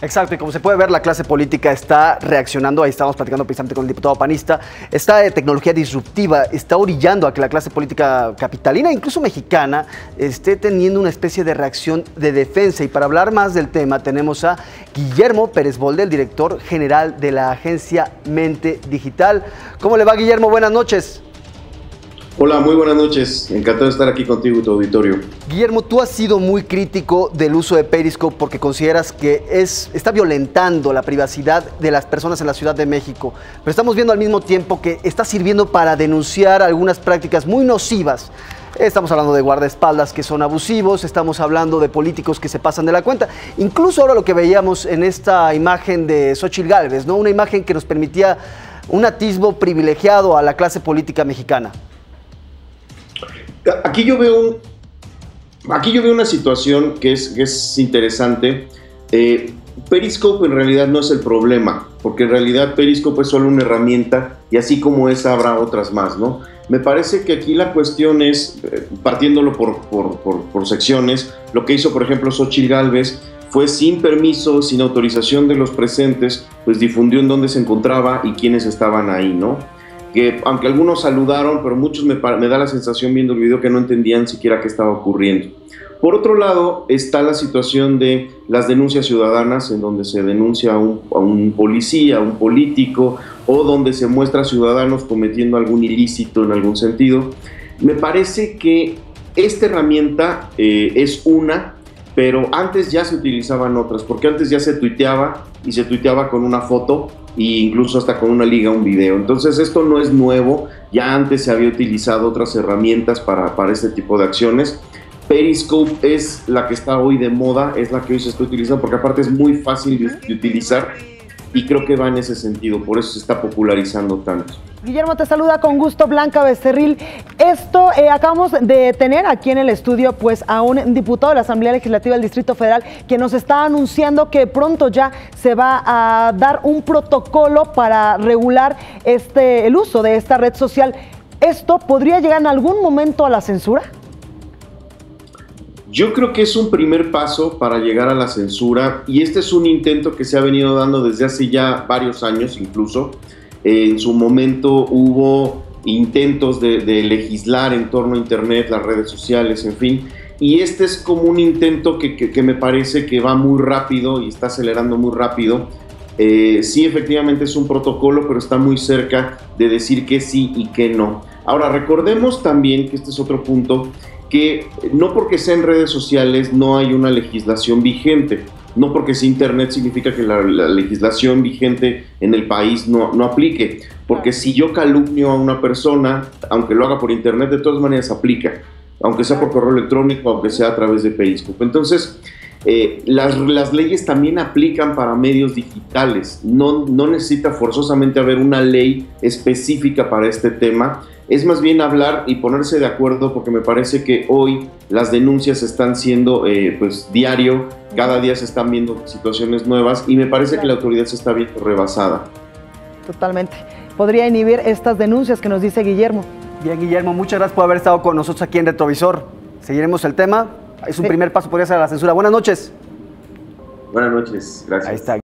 Exacto, y como se puede ver, la clase política está reaccionando, ahí estamos platicando precisamente con el diputado panista, esta tecnología disruptiva está orillando a que la clase política capitalina, incluso mexicana, esté teniendo una especie de reacción de defensa. Y para hablar más del tema tenemos a Guillermo Pérez Bolde, el director general de la agencia Mente Digital. ¿Cómo le va, Guillermo? Buenas noches. Hola, muy buenas noches. Encantado de estar aquí contigo y tu auditorio. Guillermo, tú has sido muy crítico del uso de Periscope porque consideras que es, está violentando la privacidad de las personas en la Ciudad de México. Pero estamos viendo al mismo tiempo que está sirviendo para denunciar algunas prácticas muy nocivas. Estamos hablando de guardaespaldas que son abusivos, estamos hablando de políticos que se pasan de la cuenta. Incluso ahora lo que veíamos en esta imagen de Xochitl Gálvez, ¿no? Una imagen que nos permitía un atisbo privilegiado a la clase política mexicana. Aquí yo veo, aquí yo veo una situación que es, es interesante. Eh, Periscope en realidad no es el problema, porque en realidad Periscope es solo una herramienta y así como esa habrá otras más, ¿no? Me parece que aquí la cuestión es, eh, partiéndolo por, secciones, lo que hizo por ejemplo Xochitl Galvez fue sin permiso, sin autorización de los presentes, pues difundió en dónde se encontraba y quiénes estaban ahí, ¿no? Que aunque algunos saludaron, pero muchos me, da la sensación viendo el video que no entendían siquiera qué estaba ocurriendo. Por otro lado, está la situación de las denuncias ciudadanas, en donde se denuncia a un, policía, a un político, o donde se muestra a ciudadanos cometiendo algún ilícito en algún sentido. Me parece que esta herramienta eh, es una, pero antes ya se utilizaban otras, porque antes ya se tuiteaba y se tuiteaba con una foto e incluso hasta con una liga, un video. Entonces esto no es nuevo, ya antes se había utilizado otras herramientas para, para este tipo de acciones. Periscope es la que está hoy de moda, es la que hoy se está utilizando porque aparte es muy fácil de utilizar y creo que va en ese sentido, por eso se está popularizando tanto. Guillermo te saluda con gusto Blanca Becerril. Esto eh, acabamos de tener aquí en el estudio pues a un diputado de la Asamblea Legislativa del Distrito Federal que nos está anunciando que pronto ya se va a dar un protocolo para regular este el uso de esta red social. ¿Esto podría llegar en algún momento a la censura? Yo creo que es un primer paso para llegar a la censura y este es un intento que se ha venido dando desde hace ya varios años incluso. En su momento hubo intentos de, legislar en torno a Internet, las redes sociales, en fin. Y este es como un intento que, me parece que va muy rápido y está acelerando muy rápido. Eh, sí, efectivamente es un protocolo, pero está muy cerca de decir que sí y que no. Ahora, recordemos también que este es otro punto, que no porque sea en redes sociales no hay una legislación vigente, no porque sea Internet significa que la, legislación vigente en el país no, no, aplique, porque si yo calumnio a una persona, aunque lo haga por Internet, de todas maneras aplica, aunque sea por correo electrónico, aunque sea a través de Facebook. Entonces, eh, las, las, leyes también aplican para medios digitales, no, no necesita forzosamente haber una ley específica para este tema, es más bien hablar y ponerse de acuerdo porque me parece que hoy las denuncias están siendo eh, pues diario, cada día se están viendo situaciones nuevas y me parece que la autoridad se está viendo rebasada. Totalmente. Podría inhibir estas denuncias que nos dice Guillermo. Bien, Guillermo, muchas gracias por haber estado con nosotros aquí en Retrovisor. Seguiremos el tema. Es un primer paso, podría ser la censura. Buenas noches. Buenas noches, gracias. Ahí está.